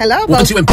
Hello, Welcome